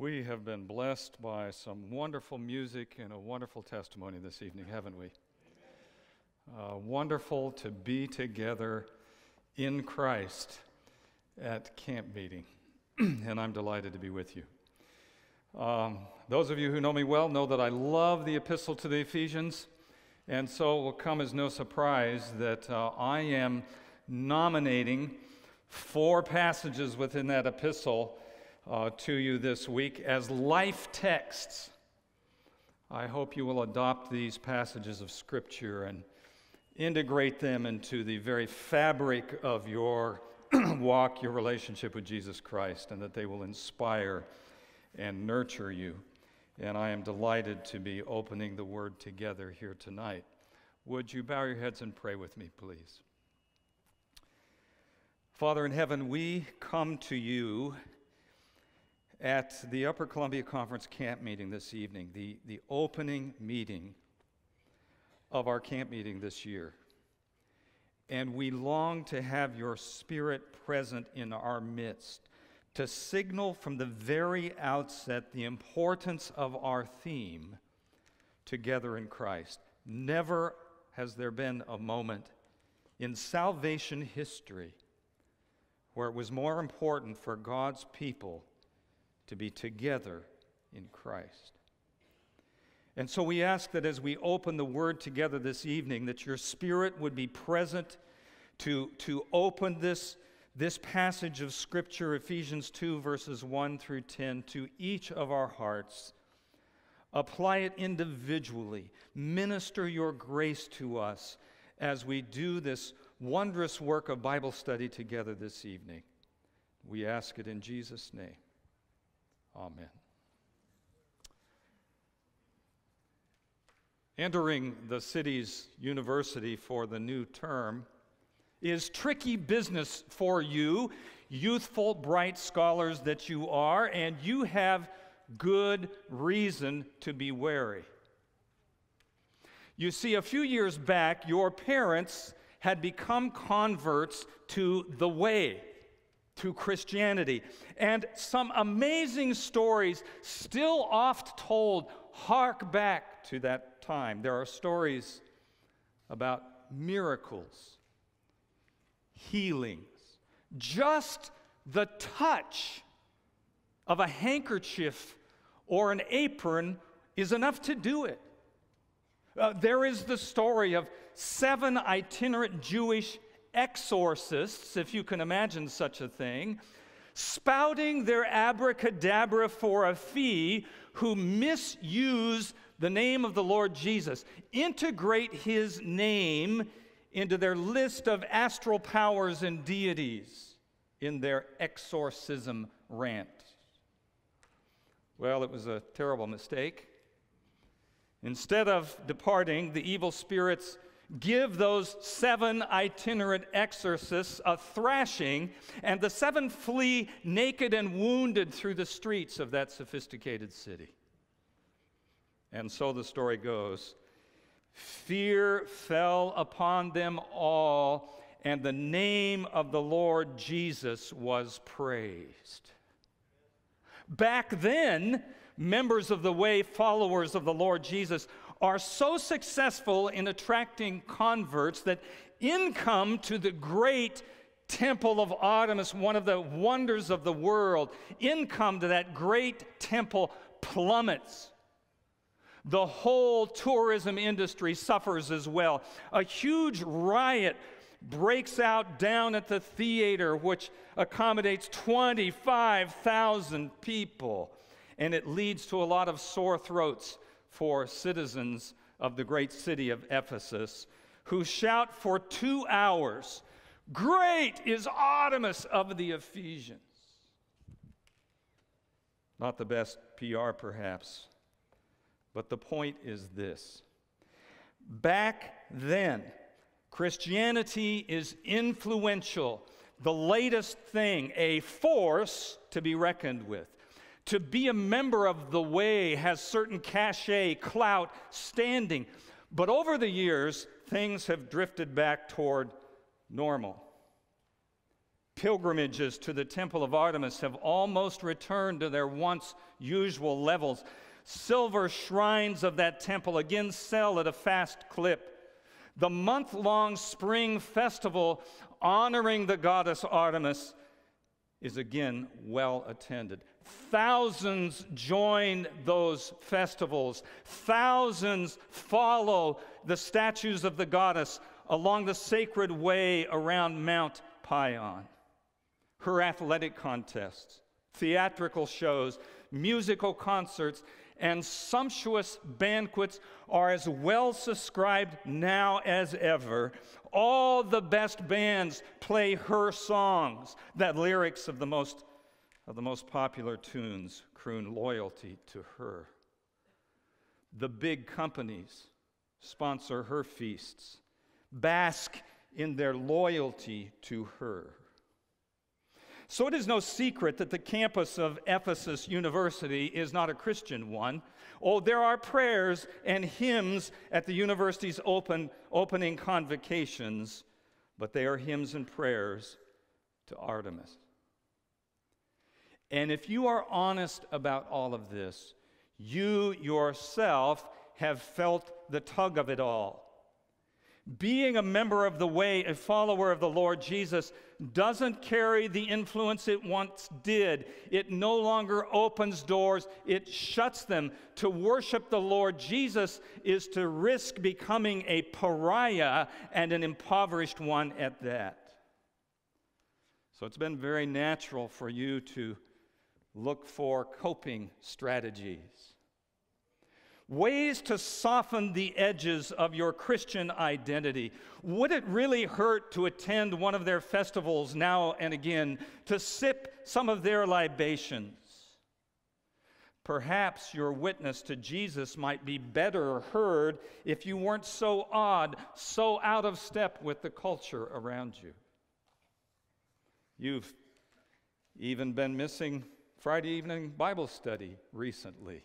We have been blessed by some wonderful music and a wonderful testimony this evening, haven't we? Uh, wonderful to be together in Christ at camp meeting, and I'm delighted to be with you. Um, those of you who know me well know that I love the epistle to the Ephesians, and so it will come as no surprise that uh, I am nominating four passages within that epistle uh, to you this week as life texts. I hope you will adopt these passages of Scripture and integrate them into the very fabric of your walk, your relationship with Jesus Christ, and that they will inspire and nurture you. And I am delighted to be opening the Word together here tonight. Would you bow your heads and pray with me, please? Father in heaven, we come to you at the Upper Columbia Conference camp meeting this evening, the, the opening meeting of our camp meeting this year. And we long to have your spirit present in our midst to signal from the very outset the importance of our theme, Together in Christ. Never has there been a moment in salvation history where it was more important for God's people to be together in Christ. And so we ask that as we open the word together this evening, that your spirit would be present to, to open this, this passage of Scripture, Ephesians 2, verses 1 through 10, to each of our hearts. Apply it individually. Minister your grace to us as we do this wondrous work of Bible study together this evening. We ask it in Jesus' name. Amen. Entering the city's university for the new term is tricky business for you, youthful, bright scholars that you are, and you have good reason to be wary. You see, a few years back, your parents had become converts to the way to Christianity. And some amazing stories, still oft told, hark back to that time. There are stories about miracles, healings, just the touch of a handkerchief or an apron is enough to do it. Uh, there is the story of seven itinerant Jewish exorcists, if you can imagine such a thing, spouting their abracadabra for a fee who misuse the name of the Lord Jesus, integrate his name into their list of astral powers and deities in their exorcism rant. Well, it was a terrible mistake. Instead of departing, the evil spirits give those seven itinerant exorcists a thrashing, and the seven flee naked and wounded through the streets of that sophisticated city. And so the story goes Fear fell upon them all, and the name of the Lord Jesus was praised. Back then, members of the way, followers of the Lord Jesus, are so successful in attracting converts that income to the great temple of Artemis, one of the wonders of the world, income to that great temple plummets. The whole tourism industry suffers as well. A huge riot breaks out down at the theater, which accommodates 25,000 people, and it leads to a lot of sore throats for citizens of the great city of Ephesus who shout for two hours, Great is Artemis of the Ephesians. Not the best PR, perhaps, but the point is this. Back then, Christianity is influential, the latest thing, a force to be reckoned with. To be a member of the way has certain cachet, clout, standing. But over the years, things have drifted back toward normal. Pilgrimages to the temple of Artemis have almost returned to their once usual levels. Silver shrines of that temple again sell at a fast clip. The month long spring festival honoring the goddess Artemis is again well attended. Thousands join those festivals. Thousands follow the statues of the goddess along the sacred way around Mount Pion. Her athletic contests, theatrical shows, musical concerts, and sumptuous banquets are as well subscribed now as ever. All the best bands play her songs, that lyrics of the most of the most popular tunes croon loyalty to her. The big companies sponsor her feasts, bask in their loyalty to her. So it is no secret that the campus of Ephesus University is not a Christian one. Oh, there are prayers and hymns at the university's open, opening convocations, but they are hymns and prayers to Artemis. And if you are honest about all of this, you yourself have felt the tug of it all. Being a member of the way, a follower of the Lord Jesus, doesn't carry the influence it once did. It no longer opens doors, it shuts them. To worship the Lord Jesus is to risk becoming a pariah and an impoverished one at that. So it's been very natural for you to look for coping strategies, ways to soften the edges of your Christian identity. Would it really hurt to attend one of their festivals now and again, to sip some of their libations? Perhaps your witness to Jesus might be better heard if you weren't so odd, so out of step with the culture around you. You've even been missing Friday evening Bible study recently.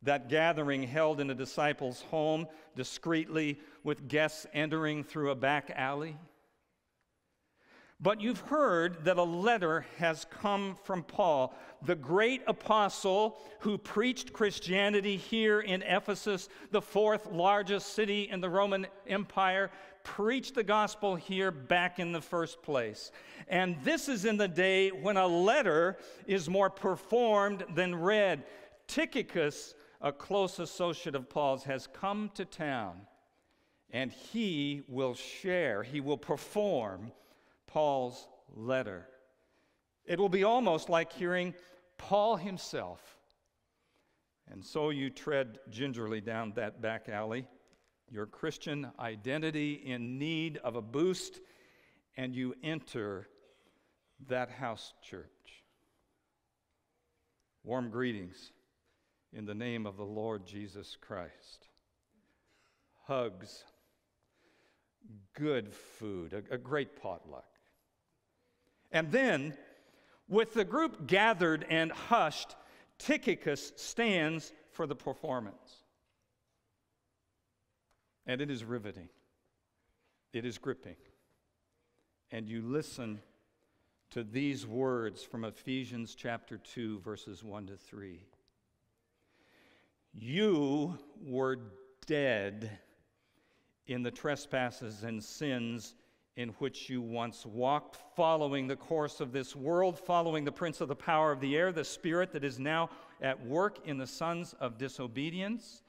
That gathering held in a disciple's home discreetly with guests entering through a back alley. But you've heard that a letter has come from Paul, the great apostle who preached Christianity here in Ephesus, the fourth largest city in the Roman Empire, preached the gospel here back in the first place. And this is in the day when a letter is more performed than read. Tychicus, a close associate of Paul's, has come to town and he will share, he will perform Paul's letter. It will be almost like hearing Paul himself. And so you tread gingerly down that back alley, your Christian identity in need of a boost, and you enter that house church. Warm greetings in the name of the Lord Jesus Christ. Hugs, good food, a, a great potluck. And then, with the group gathered and hushed, Tychicus stands for the performance. And it is riveting, it is gripping. And you listen to these words from Ephesians chapter 2, verses 1 to 3. You were dead in the trespasses and sins in which you once walked, following the course of this world, following the prince of the power of the air, the spirit that is now at work in the sons of disobedience,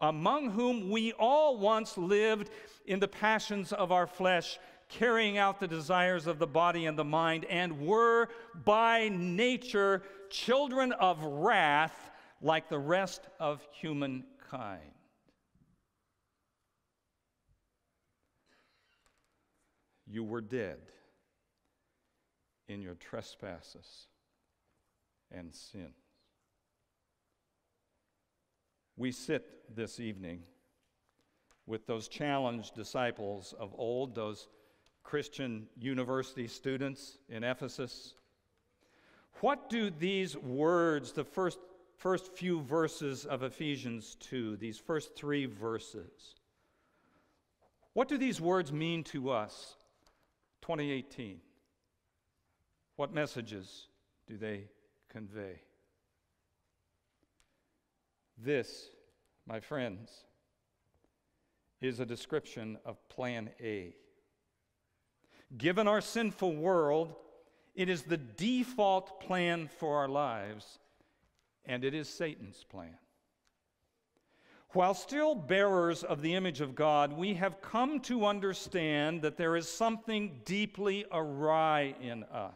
among whom we all once lived in the passions of our flesh, carrying out the desires of the body and the mind, and were by nature children of wrath like the rest of humankind. you were dead in your trespasses and sins. We sit this evening with those challenged disciples of old, those Christian university students in Ephesus. What do these words, the first, first few verses of Ephesians 2, these first three verses, what do these words mean to us 2018. What messages do they convey? This, my friends, is a description of Plan A. Given our sinful world, it is the default plan for our lives, and it is Satan's plan. While still bearers of the image of God, we have come to understand that there is something deeply awry in us.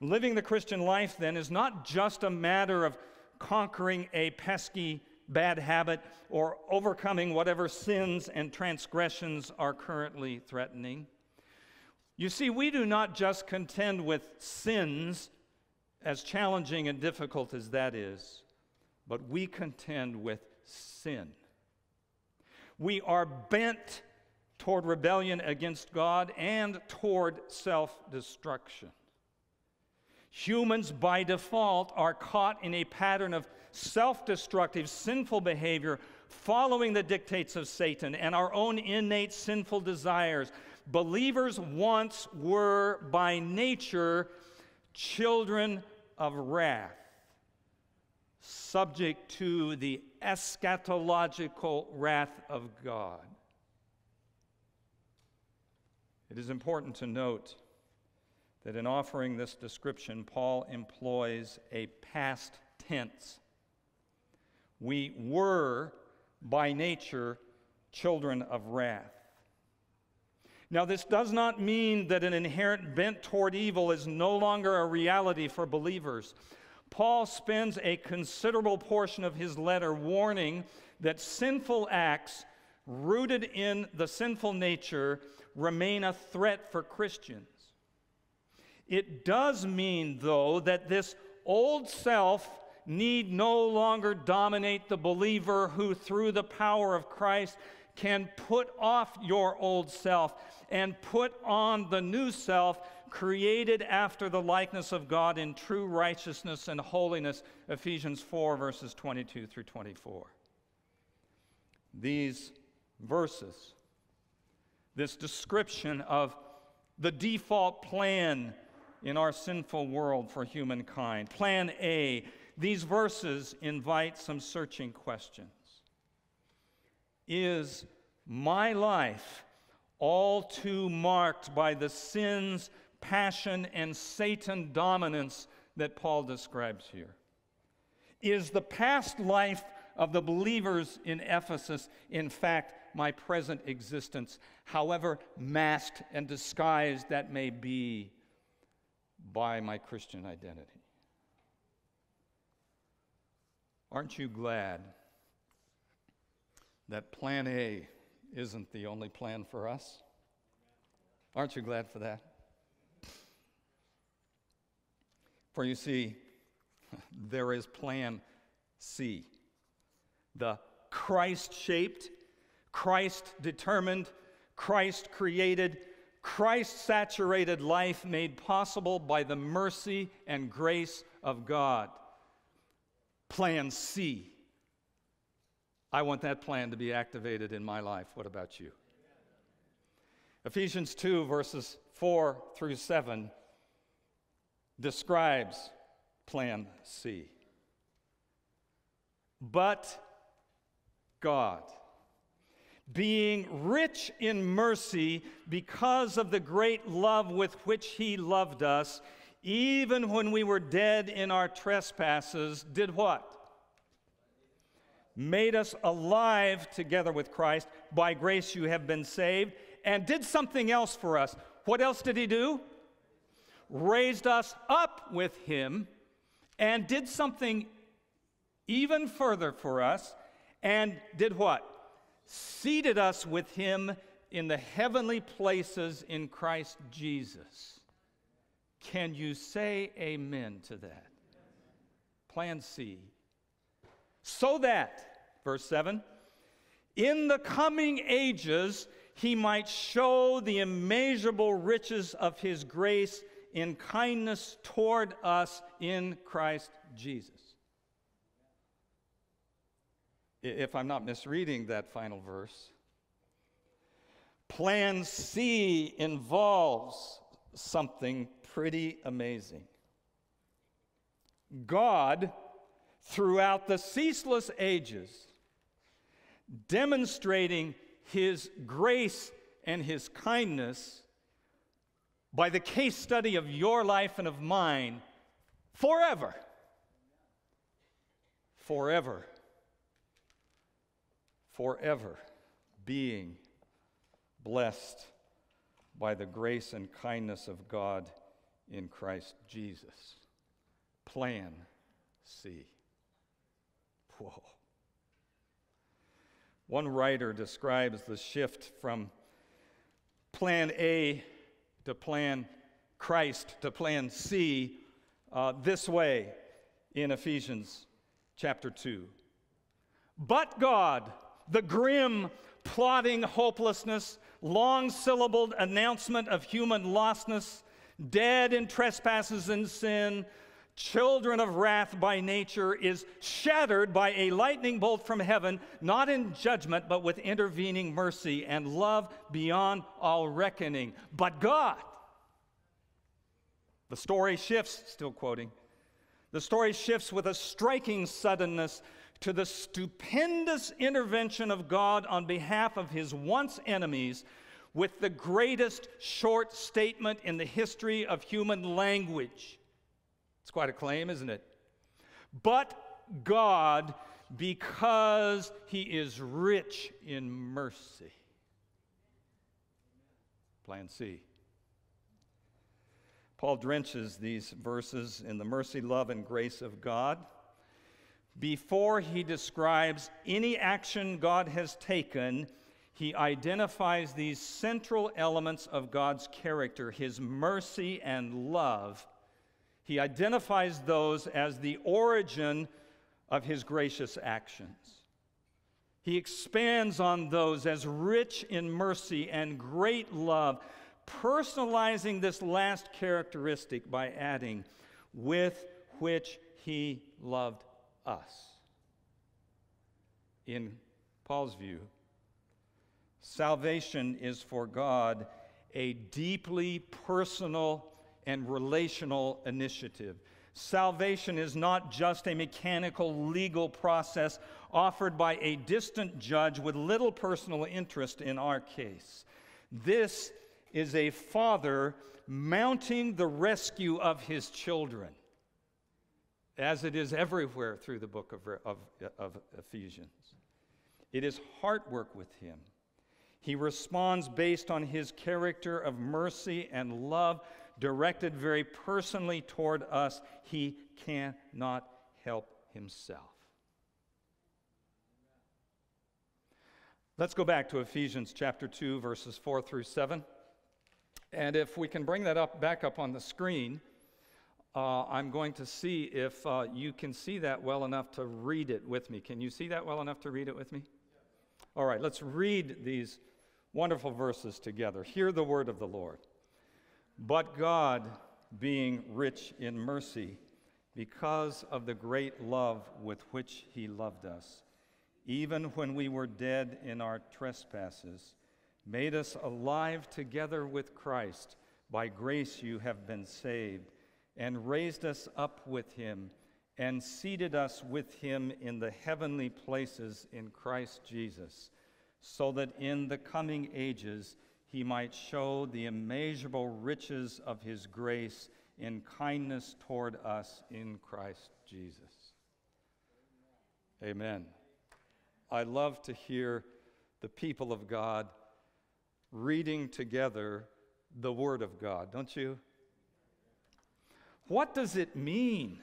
Living the Christian life, then, is not just a matter of conquering a pesky bad habit or overcoming whatever sins and transgressions are currently threatening. You see, we do not just contend with sins, as challenging and difficult as that is, but we contend with sin. We are bent toward rebellion against God and toward self destruction. Humans, by default, are caught in a pattern of self destructive, sinful behavior, following the dictates of Satan and our own innate sinful desires. Believers once were, by nature, children of wrath, subject to the eschatological wrath of God. It is important to note that in offering this description, Paul employs a past tense. We were, by nature, children of wrath. Now, this does not mean that an inherent bent toward evil is no longer a reality for believers. Paul spends a considerable portion of his letter warning that sinful acts rooted in the sinful nature remain a threat for Christians. It does mean, though, that this old self need no longer dominate the believer who, through the power of Christ, can put off your old self and put on the new self created after the likeness of God in true righteousness and holiness. Ephesians 4, verses 22 through 24. These verses, this description of the default plan in our sinful world for humankind. Plan A. These verses invite some searching questions. Is my life all too marked by the sins, passion, and Satan dominance that Paul describes here? Is the past life of the believers in Ephesus, in fact, my present existence, however masked and disguised that may be by my Christian identity. Aren't you glad that plan A isn't the only plan for us? Aren't you glad for that? For you see, there is plan C, the Christ shaped, Christ determined, Christ created, Christ saturated life made possible by the mercy and grace of God. Plan C. I want that plan to be activated in my life. What about you? Ephesians 2, verses 4 through 7 describes Plan C. But God being rich in mercy because of the great love with which he loved us, even when we were dead in our trespasses, did what? Made us alive together with Christ. By grace you have been saved, and did something else for us. What else did he do? Raised us up with him, and did something even further for us, and did what? Seated us with him in the heavenly places in Christ Jesus. Can you say amen to that? Plan C. So that, verse 7, in the coming ages he might show the immeasurable riches of his grace in kindness toward us in Christ Jesus if I'm not misreading that final verse. Plan C involves something pretty amazing. God, throughout the ceaseless ages, demonstrating his grace and his kindness by the case study of your life and of mine forever. Forever. Forever being blessed by the grace and kindness of God in Christ Jesus. Plan C. Whoa. One writer describes the shift from plan A to plan Christ to plan C uh, this way in Ephesians chapter 2. But God, the grim, plotting hopelessness, long syllabled announcement of human lostness, dead in trespasses and sin, children of wrath by nature, is shattered by a lightning bolt from heaven, not in judgment, but with intervening mercy and love beyond all reckoning. But God, the story shifts, still quoting, the story shifts with a striking suddenness to the stupendous intervention of God on behalf of his once enemies with the greatest short statement in the history of human language. It's quite a claim, isn't it? But God, because he is rich in mercy. Plan C. Paul drenches these verses in the mercy, love, and grace of God before he describes any action God has taken, he identifies these central elements of God's character, his mercy and love. He identifies those as the origin of his gracious actions. He expands on those as rich in mercy and great love, personalizing this last characteristic by adding, with which he loved us. In Paul's view, salvation is for God a deeply personal and relational initiative. Salvation is not just a mechanical legal process offered by a distant judge with little personal interest in our case. This is a father mounting the rescue of his children as it is everywhere through the book of, of, of Ephesians. It is heart work with him. He responds based on his character of mercy and love, directed very personally toward us. He cannot help himself. Let's go back to Ephesians chapter 2, verses 4 through 7. And if we can bring that up back up on the screen uh, I'm going to see if uh, you can see that well enough to read it with me. Can you see that well enough to read it with me? All right, let's read these wonderful verses together. Hear the word of the Lord. But God, being rich in mercy, because of the great love with which He loved us, even when we were dead in our trespasses, made us alive together with Christ. By grace you have been saved and raised us up with him and seated us with him in the heavenly places in Christ Jesus, so that in the coming ages he might show the immeasurable riches of his grace in kindness toward us in Christ Jesus. Amen. I love to hear the people of God reading together the Word of God, don't you? What does it mean?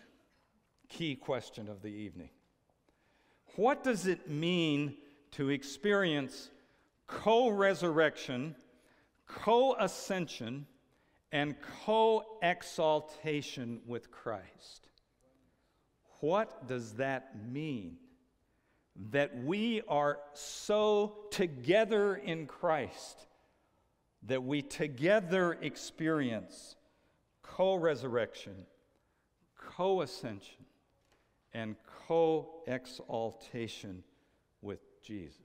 Key question of the evening. What does it mean to experience co resurrection, co ascension, and co exaltation with Christ? What does that mean? That we are so together in Christ that we together experience co resurrection, co ascension, and co exaltation with Jesus.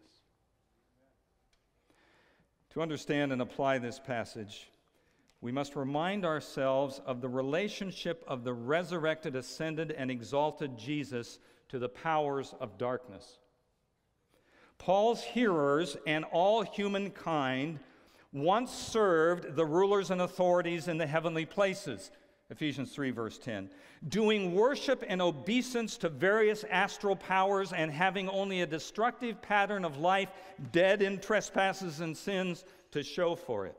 To understand and apply this passage, we must remind ourselves of the relationship of the resurrected, ascended, and exalted Jesus to the powers of darkness. Paul's hearers and all humankind once served the rulers and authorities in the heavenly places. Ephesians 3, verse 10. Doing worship and obeisance to various astral powers and having only a destructive pattern of life, dead in trespasses and sins, to show for it.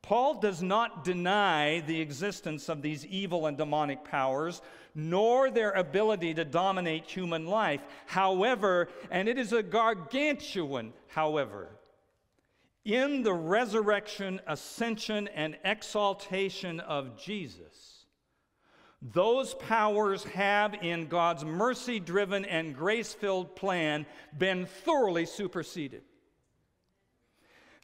Paul does not deny the existence of these evil and demonic powers, nor their ability to dominate human life. However, and it is a gargantuan however, in the resurrection, ascension, and exaltation of Jesus, those powers have, in God's mercy driven and grace filled plan, been thoroughly superseded.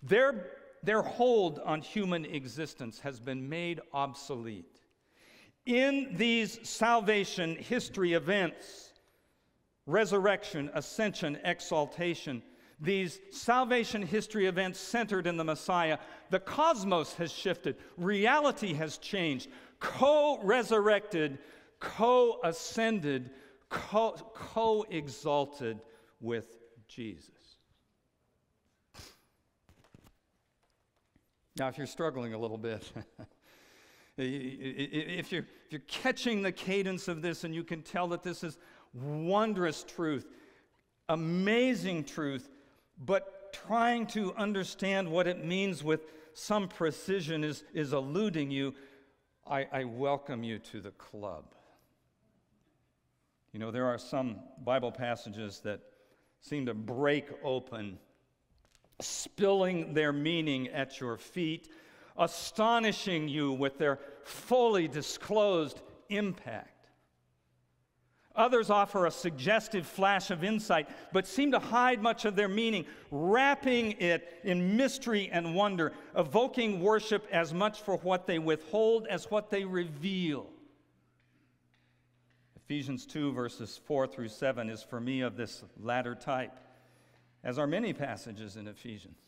Their, their hold on human existence has been made obsolete. In these salvation history events, resurrection, ascension, exaltation, these salvation history events centered in the Messiah, the cosmos has shifted, reality has changed, co resurrected, co ascended, co exalted with Jesus. Now, if you're struggling a little bit, if, you're, if you're catching the cadence of this and you can tell that this is wondrous truth, amazing truth, but trying to understand what it means with some precision is, is eluding you, I, I welcome you to the club. You know, there are some Bible passages that seem to break open, spilling their meaning at your feet, astonishing you with their fully disclosed impact. Others offer a suggestive flash of insight, but seem to hide much of their meaning, wrapping it in mystery and wonder, evoking worship as much for what they withhold as what they reveal. Ephesians 2, verses 4 through 7, is for me of this latter type, as are many passages in Ephesians.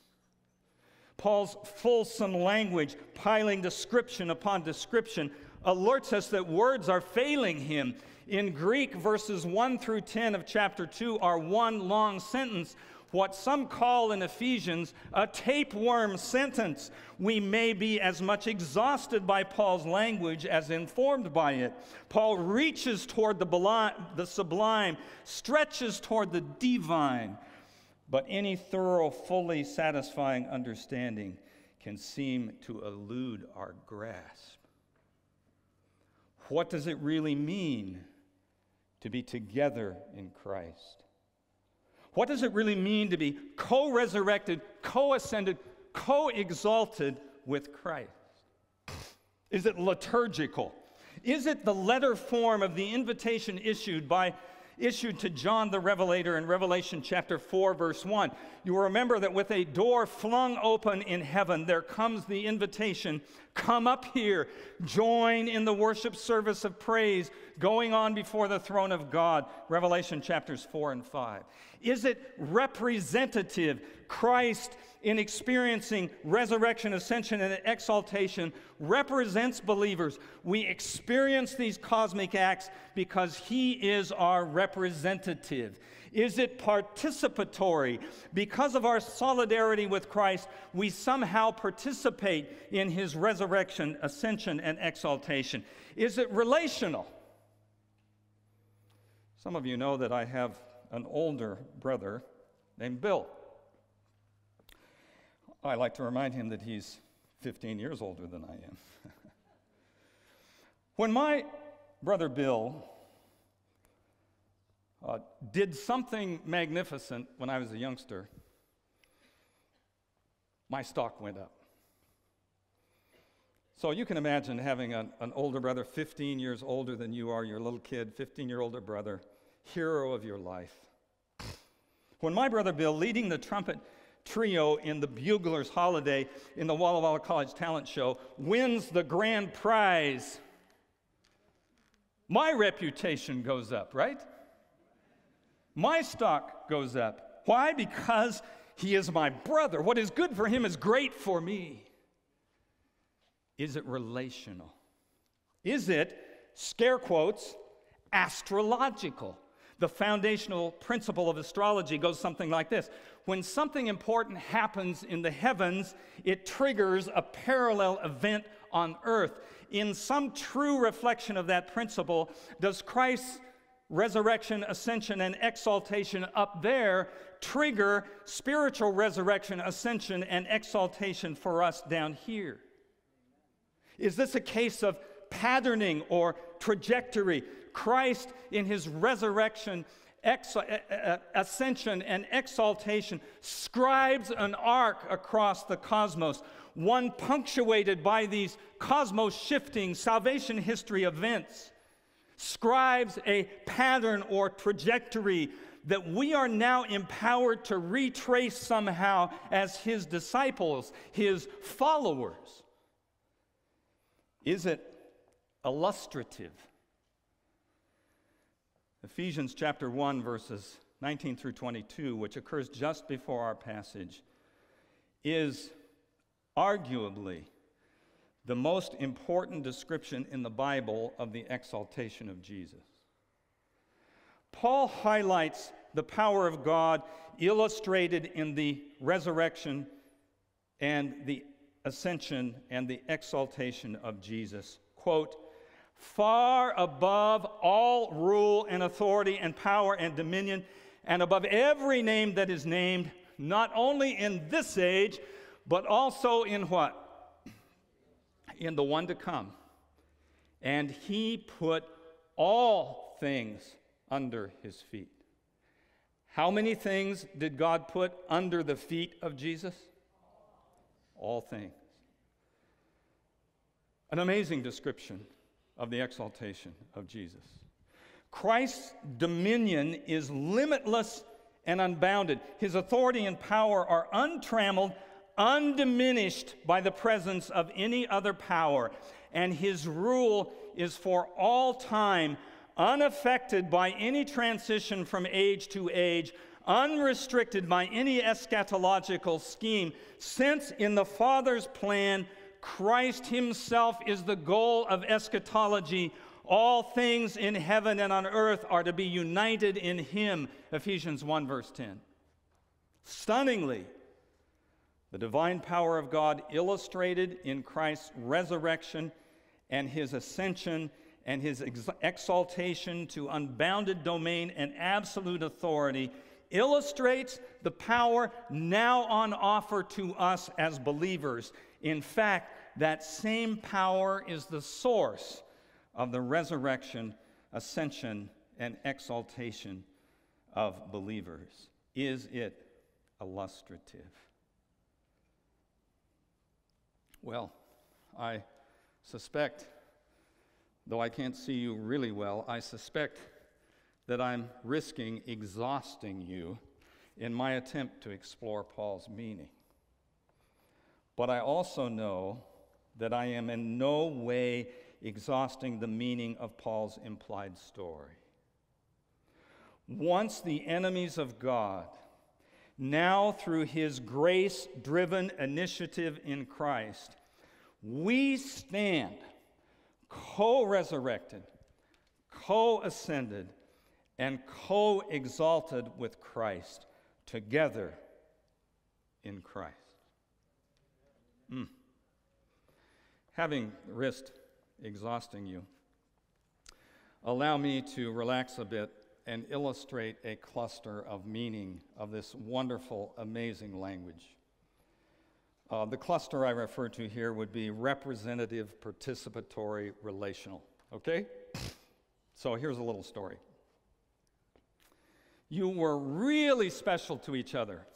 Paul's fulsome language, piling description upon description, Uh, alerts us that words are failing him in Greek, verses 1 through 10 of chapter 2 are one long sentence, what some call in Ephesians a tapeworm sentence. We may be as much exhausted by Paul's language as informed by it. Paul reaches toward the, the sublime, stretches toward the divine, but any thorough, fully satisfying understanding can seem to elude our grasp. What does it really mean to be together in Christ. What does it really mean to be co resurrected, co ascended, co exalted with Christ? Is it liturgical? Is it the letter form of the invitation issued by issued to John the Revelator in Revelation chapter 4, verse 1. You will remember that with a door flung open in heaven, there comes the invitation come up here, join in the worship service of praise going on before the throne of God. Revelation chapters 4 and 5. Is it representative? Christ in experiencing resurrection, ascension, and exaltation represents believers. We experience these cosmic acts because He is our representative. Is it participatory? Because of our solidarity with Christ, we somehow participate in His resurrection, ascension, and exaltation. Is it relational? Some of you know that I have an older brother named Bill. I like to remind him that he's 15 years older than I am. when my brother Bill uh, did something magnificent when I was a youngster, my stock went up. So you can imagine having an, an older brother, 15 years older than you are, your little kid, 15 year older brother, hero of your life. When my brother Bill, leading the trumpet trio in the Bugler's Holiday in the Walla Walla College Talent Show wins the grand prize, my reputation goes up, right? My stock goes up. Why? Because he is my brother. What is good for him is great for me. Is it relational? Is it, scare quotes, astrological? The foundational principle of astrology goes something like this When something important happens in the heavens, it triggers a parallel event on earth. In some true reflection of that principle, does Christ's resurrection, ascension, and exaltation up there trigger spiritual resurrection, ascension, and exaltation for us down here? Is this a case of patterning or trajectory? Christ, in his resurrection, ascension, and exaltation, scribes an arc across the cosmos, one punctuated by these cosmos shifting salvation history events scribes a pattern or trajectory that we are now empowered to retrace somehow as his disciples, his followers. Is it illustrative? Ephesians chapter 1, verses 19 through 22, which occurs just before our passage, is arguably the most important description in the Bible of the exaltation of Jesus. Paul highlights the power of God illustrated in the resurrection and the ascension and the exaltation of Jesus. Quote, far above all rule and authority and power and dominion, and above every name that is named, not only in this age, but also in what? in the one to come. And he put all things under his feet. How many things did God put under the feet of Jesus? All things. An amazing description of the exaltation of Jesus. Christ's dominion is limitless and unbounded. His authority and power are untrammeled undiminished by the presence of any other power, and his rule is for all time, unaffected by any transition from age to age, unrestricted by any eschatological scheme, since in the Father's plan, Christ himself is the goal of eschatology. All things in heaven and on earth are to be united in him. Ephesians 1, verse 10. Stunningly, the divine power of God illustrated in Christ's resurrection and his ascension and his ex- exaltation to unbounded domain and absolute authority illustrates the power now on offer to us as believers. In fact, that same power is the source of the resurrection, ascension, and exaltation of believers. Is it illustrative? Well, I suspect, though I can't see you really well, I suspect that I'm risking exhausting you in my attempt to explore Paul's meaning. But I also know that I am in no way exhausting the meaning of Paul's implied story. Once the enemies of God now, through his grace driven initiative in Christ, we stand co resurrected, co ascended, and co exalted with Christ together in Christ. Mm. Having risked exhausting you, allow me to relax a bit and illustrate a cluster of meaning of this wonderful, amazing language. Uh, the cluster I refer to here would be representative, participatory, relational. Okay? So here's a little story. You were really special to each other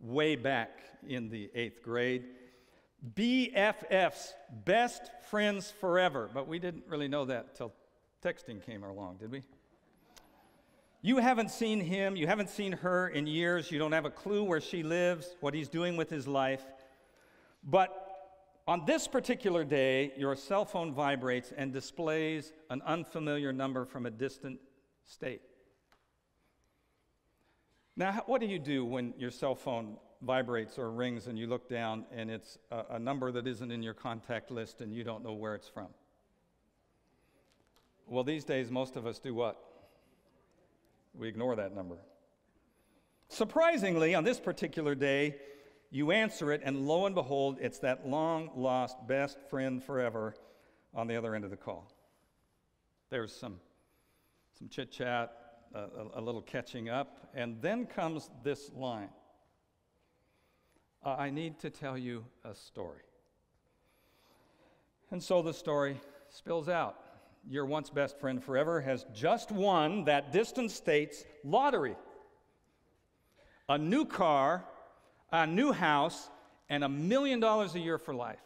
way back in the eighth grade. BFFs, best friends forever. But we didn't really know that till texting came along, did we? You haven't seen him, you haven't seen her in years, you don't have a clue where she lives, what he's doing with his life. But on this particular day, your cell phone vibrates and displays an unfamiliar number from a distant state. Now, what do you do when your cell phone vibrates or rings and you look down and it's a, a, number that isn't in your contact list and you don't know where it's from? Well, these days, most of us do what? We ignore that number. Surprisingly, on this particular day, you answer it, and lo and behold, it's that long lost best friend forever on the other end of the call. There's some, some chit chat, a, a, little catching up, and then comes this line I need to tell you a story. And so the story spills out. Your once best friend forever has just won that distant state's lottery a new car, a new house, and a million dollars a year for life.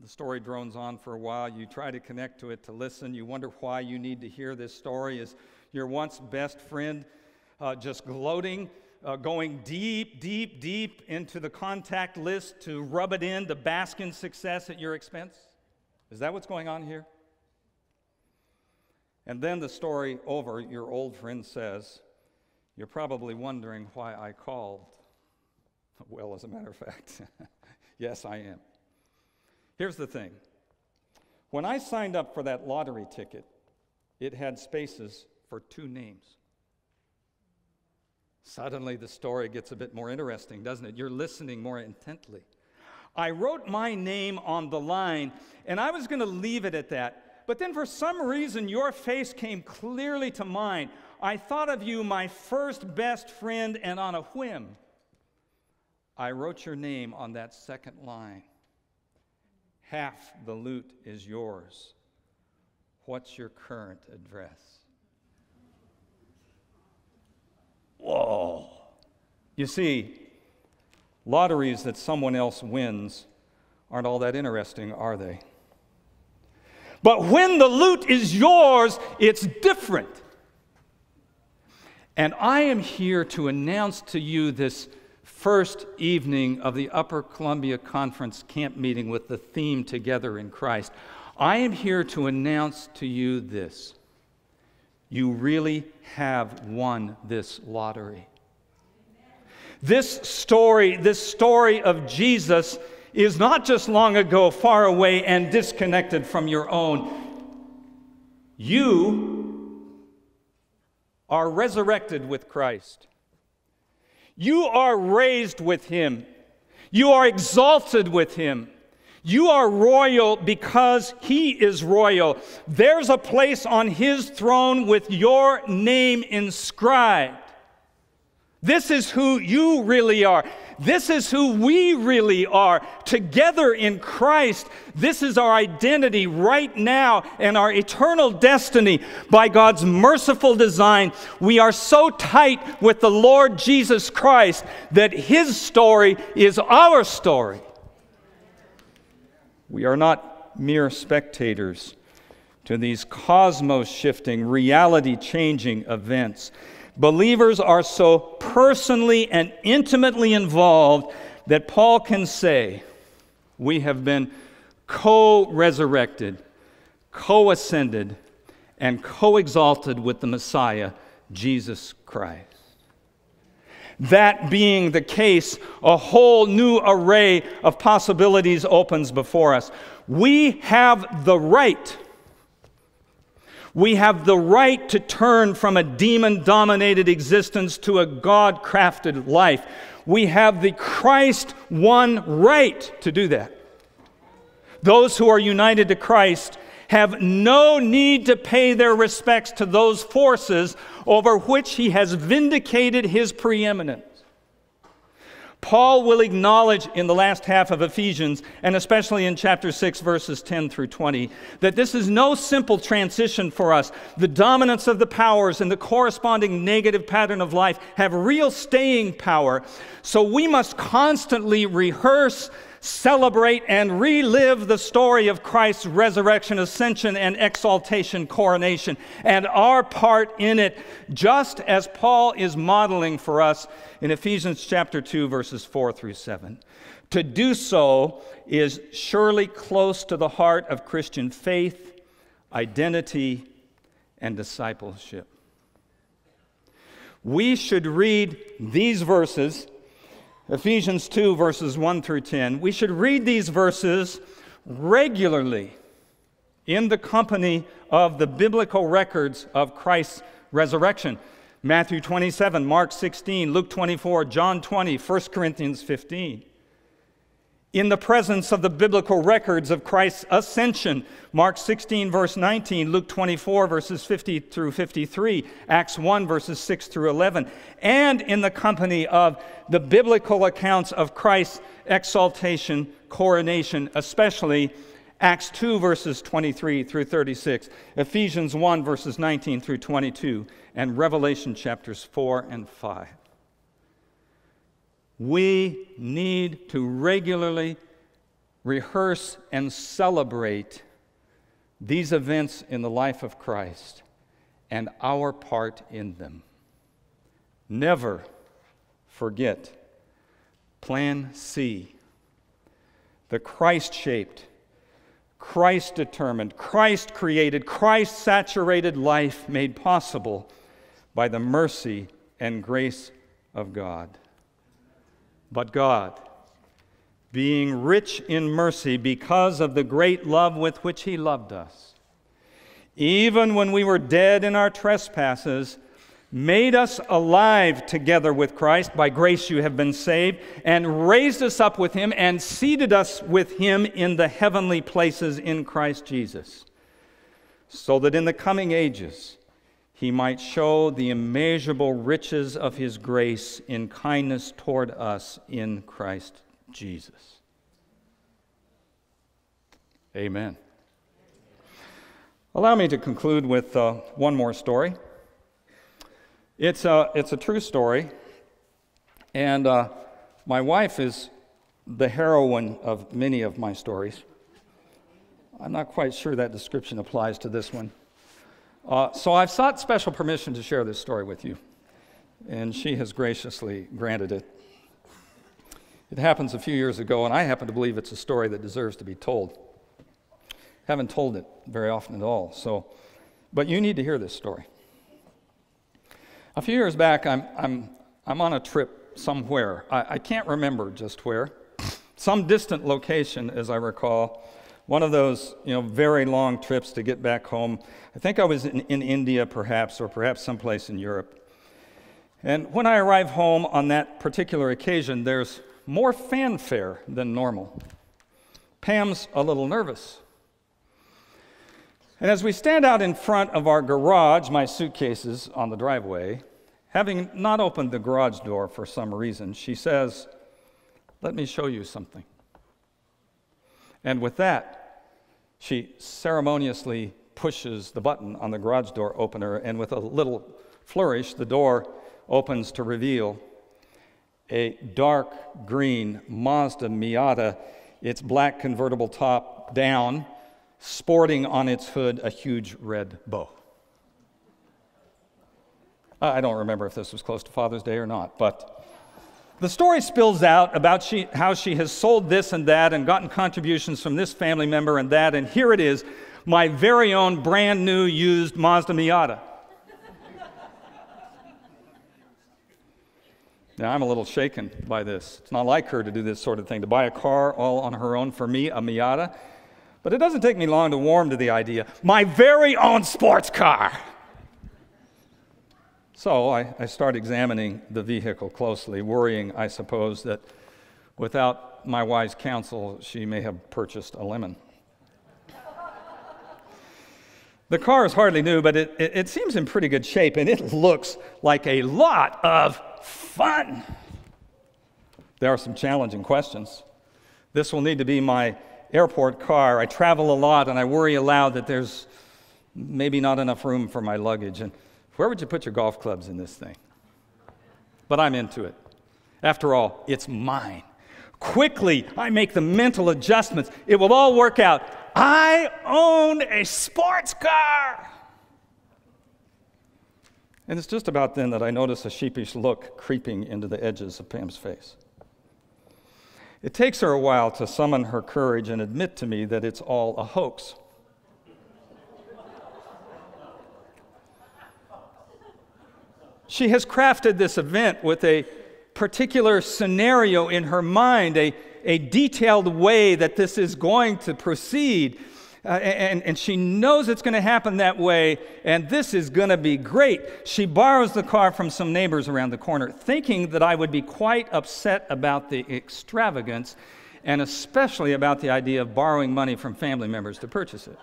The story drones on for a while. You try to connect to it to listen. You wonder why you need to hear this story. Is your once best friend uh, just gloating, uh, going deep, deep, deep into the contact list to rub it in, to bask in success at your expense? Is that what's going on here? And then the story over, your old friend says, You're probably wondering why I called. Well, as a matter of fact, yes, I am. Here's the thing when I signed up for that lottery ticket, it had spaces for two names. Suddenly, the story gets a bit more interesting, doesn't it? You're listening more intently. I wrote my name on the line, and I was going to leave it at that. But then, for some reason, your face came clearly to mind. I thought of you, my first best friend, and on a whim, I wrote your name on that second line. Half the loot is yours. What's your current address? Whoa. You see, lotteries that someone else wins aren't all that interesting, are they? But when the loot is yours, it's different. And I am here to announce to you this first evening of the Upper Columbia Conference camp meeting with the theme Together in Christ, I am here to announce to you this. You really have won this lottery. This story, this story of Jesus, is not just long ago, far away, and disconnected from your own. You are resurrected with Christ. You are raised with him. You are exalted with him. You are royal because he is royal. There's a place on his throne with your name inscribed. This is who you really are. This is who we really are. Together in Christ, this is our identity right now and our eternal destiny. By God's merciful design, we are so tight with the Lord Jesus Christ that His story is our story. We are not mere spectators to these cosmos shifting, reality changing events. Believers are so personally and intimately involved that Paul can say, We have been co resurrected, co ascended, and co exalted with the Messiah, Jesus Christ. That being the case, a whole new array of possibilities opens before us. We have the right we have the right to turn from a demon dominated existence to a God crafted life. We have the Christ won right to do that. Those who are united to Christ have no need to pay their respects to those forces over which he has vindicated his preeminence. Paul will acknowledge in the last half of Ephesians, and especially in chapter 6, verses 10 through 20, that this is no simple transition for us. The dominance of the powers and the corresponding negative pattern of life have real staying power. So we must constantly rehearse celebrate and relive the story of Christ's resurrection, ascension, and exaltation, coronation, and our part in it, just as Paul is modeling for us in Ephesians chapter 2, verses 4 through 7. To do so is surely close to the heart of Christian faith, identity, and discipleship. We should read these verses, Ephesians 2, verses 1 through 10. We should read these verses regularly in the company of the biblical records of Christ's resurrection. Matthew 27, Mark 16, Luke 24, John 20, 1 Corinthians 15 in the presence of the biblical records of Christ's ascension. Mark 16, verse 19, Luke 24, verses 50 through 53, Acts 1, verses 6 through 11, and in the company of the biblical accounts of Christ's exaltation, coronation, especially Acts 2, verses 23 through 36, Ephesians 1, verses 19 through 22, and Revelation chapters 4 and 5. We need to regularly rehearse and celebrate these events in the life of Christ and our part in them. Never forget Plan C, the Christ shaped, Christ determined, Christ created, Christ saturated life made possible by the mercy and grace of God. But God, being rich in mercy because of the great love with which He loved us, even when we were dead in our trespasses, made us alive together with Christ. By grace you have been saved, and raised us up with Him, and seated us with Him in the heavenly places in Christ Jesus, so that in the coming ages, he might show the immeasurable riches of his grace in kindness toward us in Christ Jesus. Amen. Allow me to conclude with uh, one more story. It's a, it's a true story, and uh, my wife is the heroine of many of my stories. I'm not quite sure that description applies to this one. Uh, so I've sought special permission to share this story with you, and she has graciously granted it. It happens a few years ago, and I happen to believe it's a story that deserves to be told. Haven't told it very often at all, so, but you need to hear this story. A few years back, I'm, I'm, I'm on a trip somewhere. I, I can't remember just where. Some distant location, as I recall one of those you know very long trips to get back home. I think i was in, in, india perhaps or perhaps someplace in europe. And when i arrive home on that particular occasion there's more fanfare than normal. Pam's a little nervous. And as we stand out in front of our garage my suitcases on the driveway having not opened the garage door for some reason she says let me show you something and with that she ceremoniously pushes the button on the garage door opener, and with a little flourish, the door opens to reveal a dark green Mazda Miata, its black convertible top down, sporting on its hood a huge red bow. I don't remember if this was close to Father's Day or not, but the story spills out about she, how she has sold this and that and gotten contributions from this family member and that, and here it is my very own brand new used Mazda Miata. now, I'm a little shaken by this. It's not like her to do this sort of thing, to buy a car all on her own for me, a Miata. But it doesn't take me long to warm to the idea. My very own sports car. So I, I start examining the vehicle closely, worrying, I suppose, that without my wise counsel, she may have purchased a lemon. the car is hardly new, but it, it, it seems in pretty good shape, and it looks like a lot of fun. There are some challenging questions. This will need to be my airport car. I travel a lot, and I worry aloud that there's maybe not enough room for my luggage. And where would you put your golf clubs in this thing? But I'm into it. After all, it's mine. Quickly, I make the mental adjustments. It will all work out. I own a sports car. And it's just about then that I notice a sheepish look creeping into the edges of Pam's face. It takes her a while to summon her courage and admit to me that it's all a hoax. She has crafted this event with a particular scenario in her mind, a, a detailed way that this is going to proceed. Uh, and, and she knows it's going to happen that way, and this is going to be great. She borrows the car from some neighbors around the corner, thinking that I would be quite upset about the extravagance, and especially about the idea of borrowing money from family members to purchase it.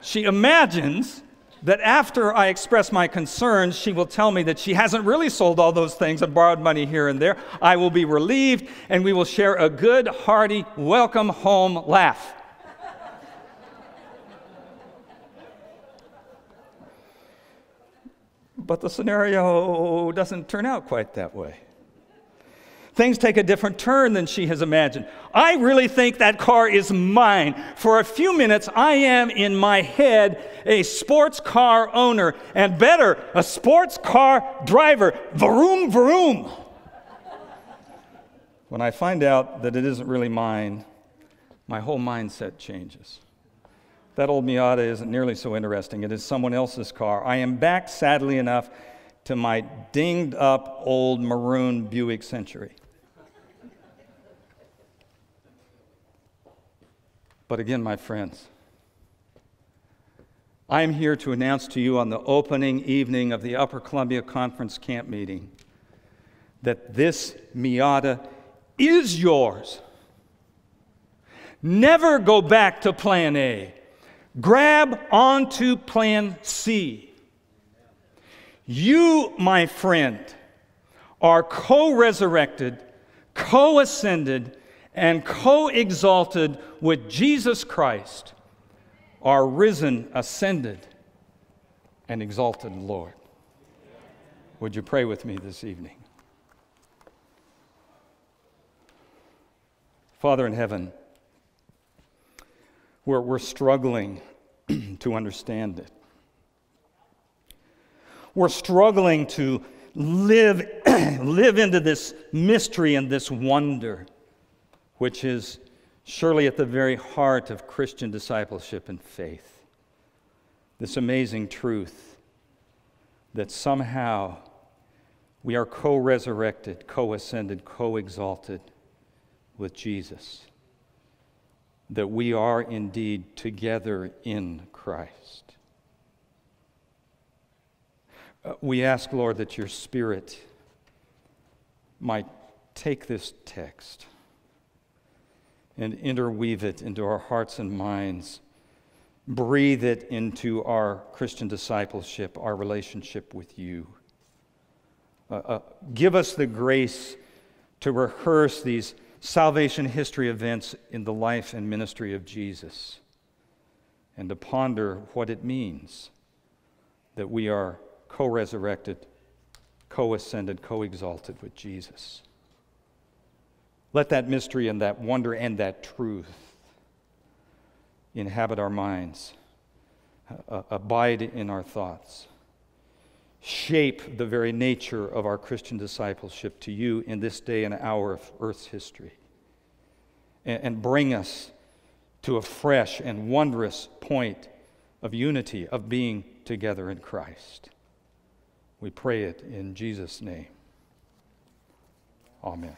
She imagines that after I express my concerns, she will tell me that she hasn't really sold all those things and borrowed money here and there. I will be relieved, and we will share a good, hearty, welcome home laugh. but the scenario doesn't turn out quite that way. Things take a different turn than she has imagined. I really think that car is mine. For a few minutes, I am in my head a sports car owner, and better, a sports car driver. Vroom, vroom. when I find out that it isn't really mine, my whole mindset changes. That old Miata isn't nearly so interesting. It is someone else's car. I am back, sadly enough, to my dinged up old maroon Buick Century. But again, my friends, I am here to announce to you on the opening evening of the Upper Columbia Conference camp meeting that this Miata is yours. Never go back to plan A. Grab onto plan C. You, my friend, are co resurrected, co ascended, and co exalted with Jesus Christ, our risen, ascended, and exalted Lord. Would you pray with me this evening? Father in heaven, we're, we're struggling to understand it. We're struggling to live, live into this mystery and this wonder which is surely at the very heart of Christian discipleship and faith. This amazing truth that somehow we are co resurrected, co ascended, co exalted with Jesus. That we are indeed together in Christ. Uh, we ask, Lord, that your Spirit might take this text and interweave it into our hearts and minds. Breathe it into our Christian discipleship, our relationship with you. Uh, uh, give us the grace to rehearse these salvation history events in the life and ministry of Jesus and to ponder what it means that we are co resurrected, co ascended, co exalted with Jesus. Let that mystery and that wonder and that truth inhabit our minds, uh, abide in our thoughts, shape the very nature of our Christian discipleship to you in this day and hour of Earth's history, and bring us to a fresh and wondrous point of unity, of being together in Christ. We pray it in Jesus' name. Amen.